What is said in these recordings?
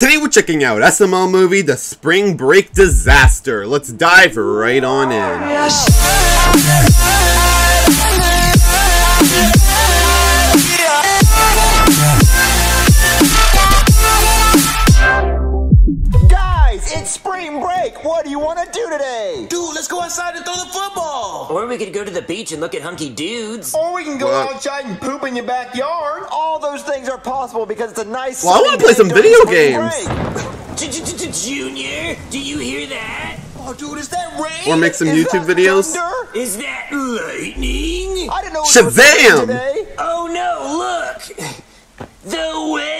Today we're checking out SML movie The Spring Break Disaster. Let's dive right on in. Or we could go to the beach and look at hunky dudes. Or we can go Well- outside and poop in your backyard. All those things are possible because it's a nice. Well, I wanna play some during video spring games. break. Junior, do you hear that? Oh, dude, is that rain? Or make some Is YouTube that videos. thunder? Is that lightning? I didn't know. it was Shazam! today. Oh no, look! The Weather Channel.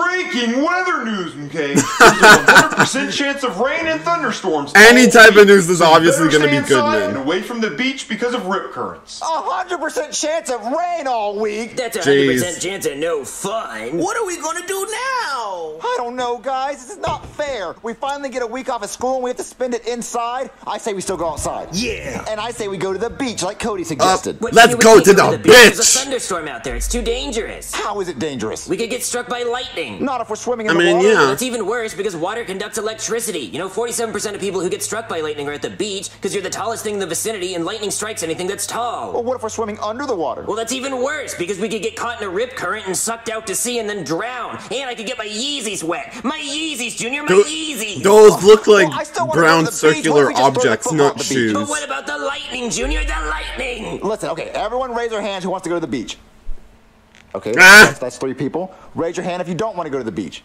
Breaking weather news, okay? There's a 100% chance of rain and thunderstorms. Any all type of news is obviously gonna be good, inside man. And away from the beach because of rip currents. A hundred percent chance of rain all week. That's a 100% chance of no fun. What are we gonna do now? I don't know, guys. This is not fair. We finally get a week off of school and we have to spend it inside. I say we still go outside. Yeah. And I say we go to the beach, like Cody Uh, suggested. What, let's Junior, we go to the beach. There's a thunderstorm out there. It's too dangerous. How is it dangerous? We could get struck by lightning. Not if we're swimming in I the mean, water. yeah. That's even worse because water conducts electricity. You know, 47% of people who get struck by lightning are at the beach because you're the tallest thing in the vicinity and lightning strikes anything that's tall. Well, what if we're swimming under the water? Well, that's even worse because we could get caught in a rip current and sucked out to sea and then drown. And I could get my Yeezys wet. My Yeezys, Junior, my Tho- Yeezys. Those look like Well, I still wanna go brown to the beach. Why don't circular we just throw the objects, not the beach? shoes. But what about the lightning, Junior? The lightning. Listen, okay, everyone raise their hands who wants to go to the beach. Okay, Ah. that's, that's three people. Raise your hand if you don't want to go to the beach.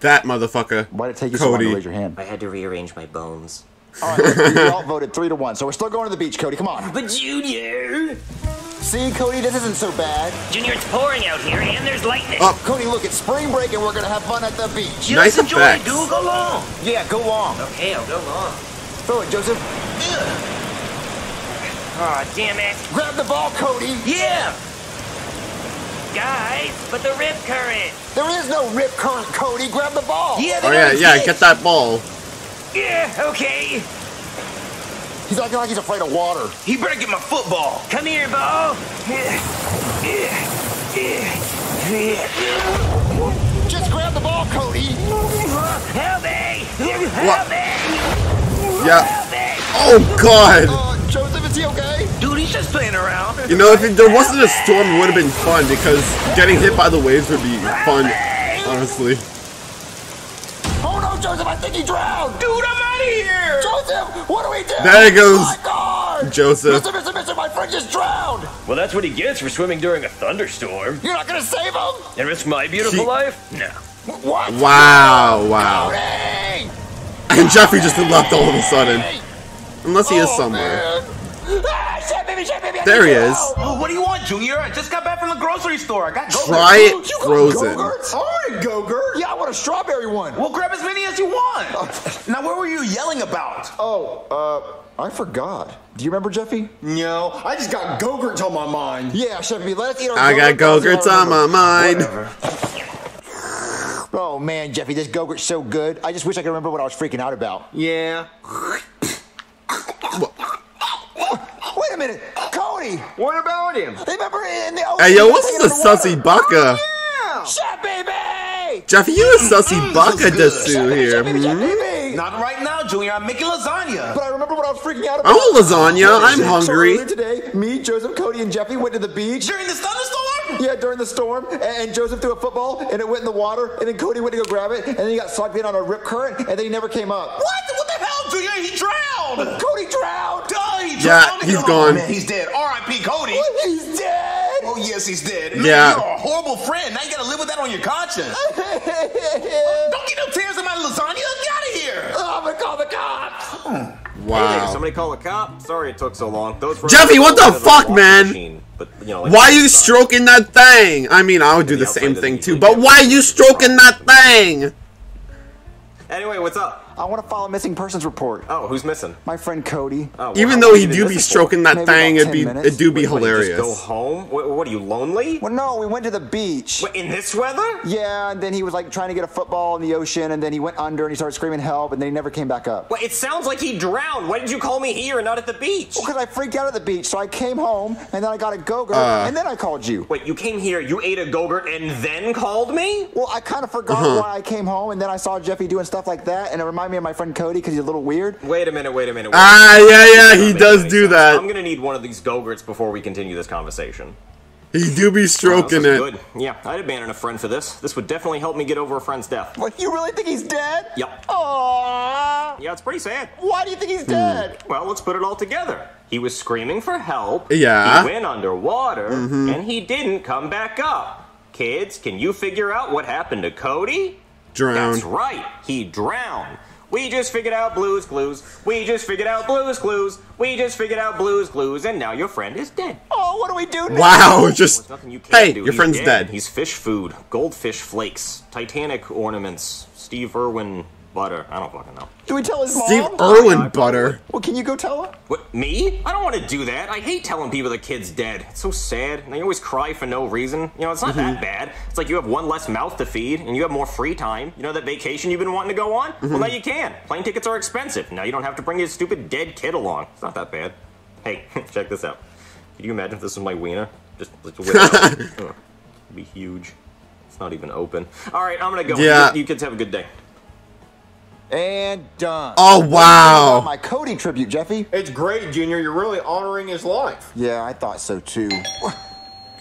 That motherfucker. Why did it take you so long to raise your hand? I had to rearrange my bones. All right, look, you all voted three to one, so we're still going to the beach, Cody. Come on. But Junior, See, Cody, this isn't so bad. Junior, it's pouring out here and there's lightning. Oh. Cody, look, it's spring break and we're gonna have fun at the beach. Nice Let's enjoy effects. it, dude. Go long. Yeah, go long. Okay, I'll go long. Throw it, Joseph. Oh, damn it. Grab the ball, Cody. Yeah. Guys, but the rip current. There is no rip current, Cody. Grab the ball. Yeah. Oh yeah, yeah, get that ball. Yeah, okay. He's acting like he's afraid of water. He better get my football. Come here, ball. Just grab the ball, Cody. Help me! What? Help me! Yeah. Help me! Oh god. Uh, Joseph, is he okay? Dude, he's just playing around. You know, if it, there wasn't a storm, it would have been fun because getting hit by the waves would be fun. Honestly. Oh no, Joseph, I think he drowned. Dude, I'm out of here. Joseph, what do we do? There he goes oh My God! Joseph. Mr. Mr. Mr. My friend just drowned. Well, that's what he gets for swimming during a thunderstorm. You're not gonna save him? And risk my beautiful He- life? No. What? Wow, wow. Cody! And Jeffrey just left all of a sudden. Unless he is Oh, somewhere. man. Ah, shit, baby, shit, baby, I There he is. help. Oh, what do you want, Junior? I just got back from the grocery store. I got go Try You it got frozen. Go-Gurts? I Go-Gurt. Yeah, I want a strawberry one. Well, grab as many as you want. now, what were you yelling about? Oh, uh, I forgot. Do you remember, Jeffy? No, I just got Go-Gurts on my mind. Yeah, Jeffy, let us eat our I got Go-Gurts Go-Gurts on my mind. Oh, man, Jeffy, this Go-Gurt's so good. I just wish I could remember what I was freaking out about. Yeah. Wait a minute. Cody! What about him? Remember in the ocean? Hey yo, what's taking the it underwater? sussy baka? Yeah. Shit, baby! Jeffy, you a sussy baka good. desu here. Baby, shit, hmm? baby! Not right now, Junior. I'm making lasagna. But I remember what I was freaking out I about. want lasagna. I'm hungry. earlier today, me, Joseph, Cody, and Jeffy went to the beach. During this thunderstorm? Yeah, during the storm, and- and Joseph threw a football, and it went in the water, and then Cody went to go grab it, and then he got sucked in on a rip current, and then he never came up. What? What the hell, Junior? He drowned. Cody drowned! Oh, He's drowned. Oh, gone. man, he's dead. R.I.P. Cody. What? He's dead! Oh, yes, he's dead. Man, Yeah. You're a horrible friend. Now you gotta live with that on your conscience. Don't get no tears in my lasagna. Get out of here. Oh, I'm gonna call the cops! Wow. Somebody call a cop. Sorry it took so long. Those were Jeffy, what the fuck, man? machine, but, you know, like Why are you the- uh, stroking that thing? I mean, I would do the outside same thing too, but why are you stroking that thing? Anyway, what's up? I want to file a missing persons report. Oh, who's missing? My friend Cody. Oh, well, Even though he you been do be stroking that thing, it'd be minutes. it do be What, you hilarious. Just go home? What, what are you lonely? Well, no, we went to the beach. What, in this weather? Yeah, and then he was like trying to get a football in the ocean, and then he went under and he started screaming help, and then he never came back up. Well, it sounds like he drowned. Why did you call me here and not at the beach? Because I freaked out at the beach, so I came home, and then I got a go-gurt, Uh. and then I called you. Wait, you came here, you ate a Go-Gurt, and then called me? Well, I kind of forgot Uh-huh. why I came home, and then I saw Jeffy doing stuff like that, and it reminded me of my friend Cody because he's a little weird. Wait a minute, wait a minute. Wait Ah, a minute. yeah, yeah, he doesn't does make do sense. that. I'm gonna need one of these Go-Gurts before we continue this conversation. He do be Oh, stroking is it. Good. Yeah, I'd abandon a friend for this. This would definitely help me get over a friend's death. What, you really think he's dead? Yep. Aww. Yeah, it's pretty sad. Why do you think he's Hmm. dead? Well, let's put it all together. He was screaming for help. Yeah. He went underwater, and he didn't come back up. Kids, can you figure out what happened to Cody? Drowned. That's right. He drowned. We just figured out Blue's Clues. We just figured out Blue's Clues. We just figured out Blue's Clues, and now your friend is dead. Oh, what do we do now? Wow, just There's nothing you can't hey, do. your He's friend's dead. He's fish food, goldfish flakes, Titanic ornaments, Steve Irwin butter. I don't fucking know. Do we tell his mom? Steve mom? Irwin butter. Well, can you go tell her? What, me? I don't want to do that. I hate telling people the kid's dead. It's so sad. And they always cry for no reason. You know, it's not Mm-hmm. that bad. It's like you have one less mouth to feed and you have more free time. You know that vacation you've been wanting to go on? Mm-hmm. Well, now you can. Plane tickets are expensive. Now you don't have to bring your stupid dead kid along. It's not that bad. Hey, check this out. Could you imagine if this was my wiener? Just, just whip it out. It'd be huge. It's not even open. All right, I'm gonna go. Yeah. You, you kids have a good day. And done. Oh wow. My Cody tribute, Jeffy. It's great, Junior. You're really honoring his life. Yeah, I thought so too.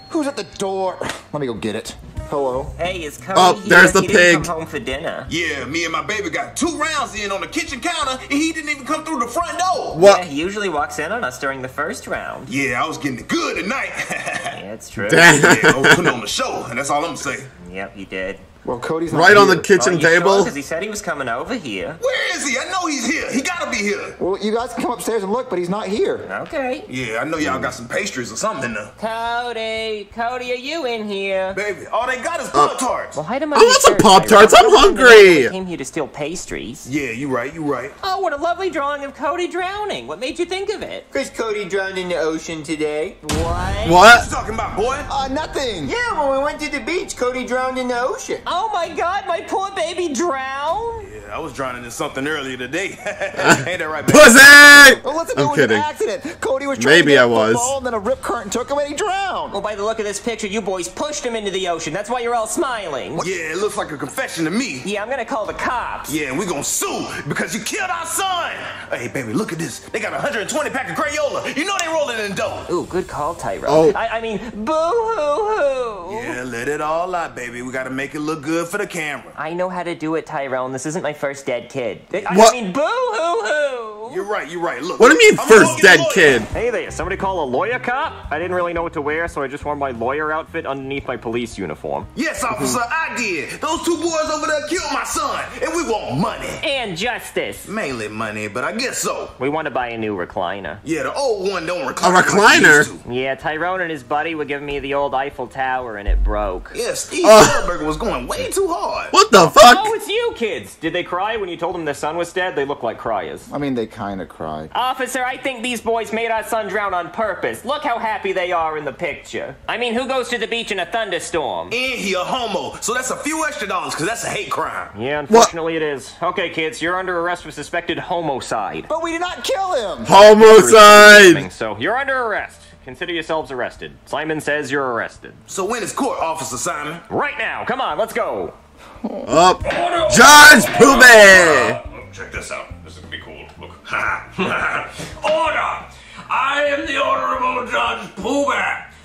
Who's at the door? Let me go get it. Hello. Hey, is Cody Oh, here? there's the he didn't pig. come home for dinner. Yeah, me and my baby got two rounds in on the kitchen counter, and he didn't even come through the front door. Yeah, What? he usually walks in on us during the first round. Yeah, I was getting it good tonight. Yeah, it's true. Damn. yeah, I was putting on the show, and that's all I'm saying. Yep, he did. Well, Cody's not Right on the kitchen Oh, table. Because he said he was coming over here. Where is he? I know he's here. He gotta be here. Well, you guys can come upstairs and look, but he's not here. Okay. Yeah, I know y'all got some pastries or something there. Cody, Cody, are you in here? Baby, all they got is Pop Tarts. Well, hide him I under want some Pop-Tarts. I'm hungry. when we Came here to steal pastries. Yeah, you right, you right. Oh, what a lovely drawing of Cody drowning. What made you think of it? Chris Cody drowned in the ocean today. What? What What? you talking about, boy? Uh, nothing. Yeah, when we went to the beach, Cody drowned in the ocean. Oh Oh my god, my poor baby drowned? Yeah, I was drowning in something earlier today. Ain't that right, baby? Pussy! Well, listen, I'm it was kidding. an accident. Cody was trying Maybe to get I a was. football, and then a rip current took him, and he drowned. Well, by the look of this picture, you boys pushed him into the ocean. That's why you're all smiling. Yeah, it looks like a confession to me. Yeah, I'm gonna call the cops. Yeah, and we're gonna sue because you killed our son. Hey, baby, look at this. They got a 120 pack of Crayola. You know they rolling in dough. Ooh, good call, Tyrone. Oh. I, I mean, boo hoo hoo. Yeah, let it all out, baby. We gotta make it look good for the camera. I know how to do it, Tyrone. This isn't my first dead kid. I, What? I mean, boo hoo hoo. You're right, you're right. Look. What do you mean I'm first dead kid? Hey there, somebody call a lawyer cop? I didn't really know what to wear, so I just wore my lawyer outfit underneath my police uniform. Yes, officer, I did. Those two boys over there killed my son, and we want money. And justice. Mainly money, but I guess so. We want to buy a new recliner. Yeah, the old one don't recline. A recliner? used to. Yeah, Tyrone and his buddy were giving me the old Eiffel Tower and it broke. Yeah, Steve Uh. Goldberger was going way too hard. What the fuck? Oh, it's you kids! Did they cry when you told them their son was dead? They look like criers. I mean, they kind of cry. Officer, I think these boys made our son drown on purpose. Look how happy they are in the picture. I mean, who goes to the beach in a thunderstorm? And he a homo, so that's a few extra dollars, because that's a hate crime. Yeah, unfortunately it is. Okay, kids, you're under arrest for suspected homicide. But we did not kill him. Homicide! So you're under arrest. Consider yourselves arrested. Simon says you're arrested. So when is court, Officer Simon? Right now, come on, let's go. Up. Judge Poobie! Check this out. This is gonna be cool. Look. Order! I am the Honorable Judge Pooh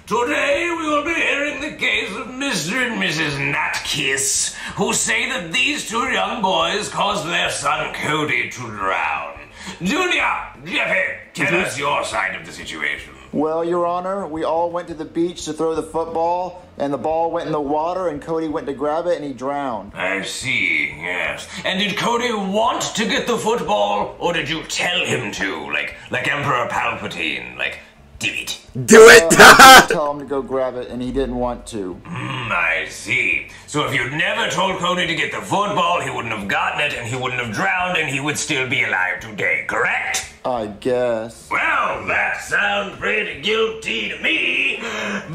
Today we will be hearing the case of Mr. and Mrs. Natkiss, who say that these two young boys caused their son Cody to drown. Junior, Jeffy, tell us your side of the situation. Well, Your Honor, we all went to the beach to throw the football, and the ball went in the water, and Cody went to grab it, and he drowned. I see, yes. And did Cody want to get the football, or did you tell him to, like like Emperor Palpatine? Like, Do it. Do it! Tell him to go grab it, and he didn't want to. Hmm, I see. So if you'd never told Cody to get the football, he wouldn't have gotten it, and he wouldn't have drowned, and he would still be alive today, correct? I guess. Well, that sounds pretty guilty to me,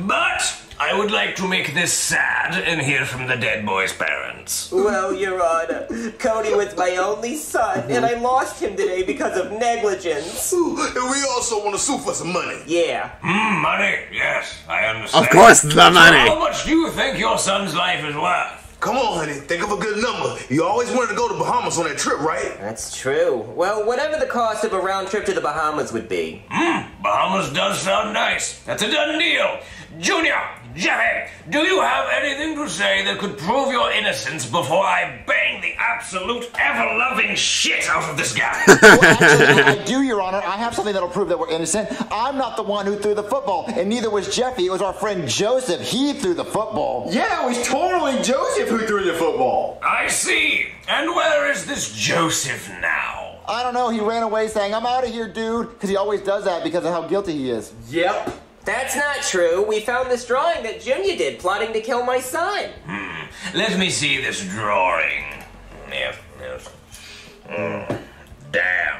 but I would like to make this sad and hear from the dead boy's parents. Well, Your Honor, Cody was my only son, and I lost him today because of negligence. Ooh, and we also want to sue for some money. Yeah. Hmm, money? Yes, I understand. Of course, the So money. how much do you think your son's life is worth? Come on, honey. Think of a good number. You always wanted to go to Bahamas on that trip, right? That's true. Well, whatever the cost of a round trip to the Bahamas would be. Mmm, Bahamas does sound nice. That's a done deal. Junior, Jeffy, do you have anything to say that could prove your innocence before I bang the absolute ever-loving shit out of this guy? Well, actually, I, I do, Your Honor. I have something that'll prove that we're innocent. I'm not the one who threw the football, and neither was Jeffy. It was our friend Joseph. He threw the football. Yeah, it was totally Joseph who threw the football. I see. And where is this Joseph now? I don't know. He ran away saying, I'm out of here, dude. Because he always does that because of how guilty he is. Yep. That's not true. We found this drawing that Junior did plotting to kill my son. Hmm. Let me see this drawing. Yes, yes. Mm. Damn.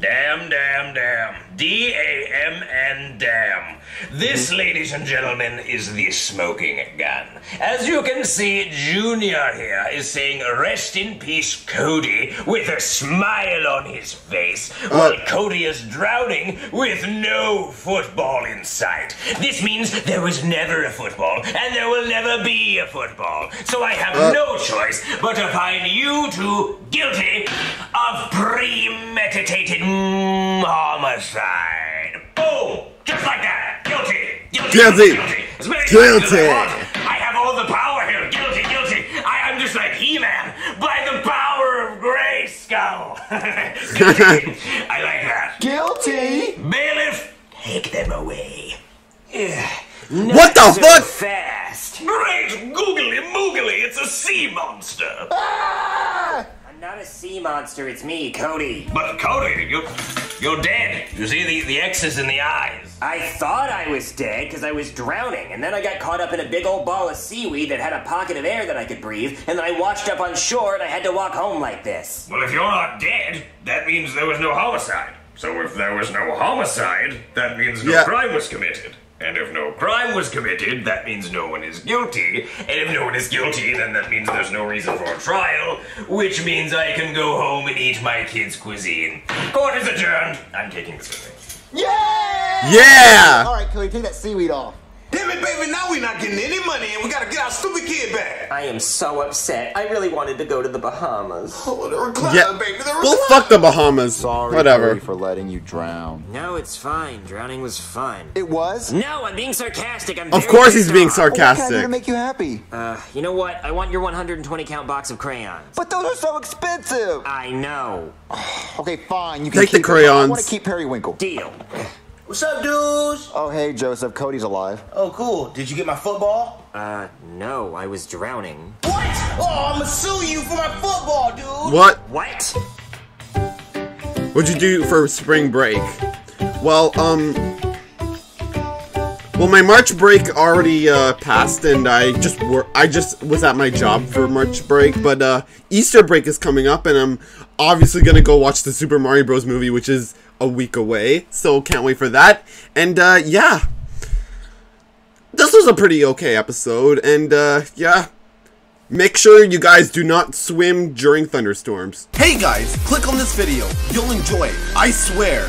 Damn, damn, damn. D A M N, damn. This, ladies and gentlemen, is the smoking gun. As you can see, Junior here is saying, Rest in peace, Cody, with a smile on his face, while Cody is drowning with no football in sight. This means there was never a football, and there will never be a football. So I have no choice but to find you two guilty of premeditated mm, homicide. Boom! Just like that. Guilty. Guilty. Guilty. As many Guilty. times as I want. I have all the power here. Guilty, guilty. I am just like He-Man by the power of Grayskull. guilty. I like that. Guilty? Bailiff, take them away. What the So fuck? fast. Great googly moogly, it's a sea monster. Ah! I'm not a sea monster. It's me, Cody. But Cody, you, you're dead. You see the, the X's in the eyes. I thought I was dead because I was drowning, and then I got caught up in a big old ball of seaweed that had a pocket of air that I could breathe, and then I washed up on shore and I had to walk home like this. Well, if you're not dead, that means there was no homicide. So if there was no homicide, that means no Yeah. crime was committed. And if no crime was committed, that means no one is guilty. And if no one is guilty, then that means there's no reason for a trial, which means I can go home and eat my kids' cuisine. Court is adjourned. I'm taking this with me. Yeah! Yeah! All right, Cody, take that seaweed off. Damn it, baby, now we're not getting any money and we gotta get our stupid kid back. I am so upset. I really wanted to go to the Bahamas. Oh, the recliner, Yeah. baby, the recliner. Well, fuck the Bahamas. Sorry, Whatever. Sorry for letting you drown. No, it's fine. Drowning was fun. It was? No, I'm being sarcastic. I'm Of course he's being off. What can I do to make you happy? Uh, you know what? I want your 120 count box of crayons. But those are so expensive. I know. Okay, fine. You can Take the keep it. I want to keep Periwinkle. Deal. What's up, dudes? Oh, hey, Joseph. Cody's alive. Oh, cool. Did you get my football? Uh, no, I was drowning. What? Oh, I'ma sue you for my football, dude. What? What? What'd you do for spring break? Well, um. Well, my March break already uh, passed, and I just I just was at my job for March break. But uh, Easter break is coming up, and I'm obviously gonna go watch the Super Mario Bros. movie, which is a week away. So can't wait for that. And uh, yeah, this was a pretty okay episode, and uh, yeah. Make sure you guys do not swim during thunderstorms. Hey guys, click on this video. You'll enjoy it. I swear.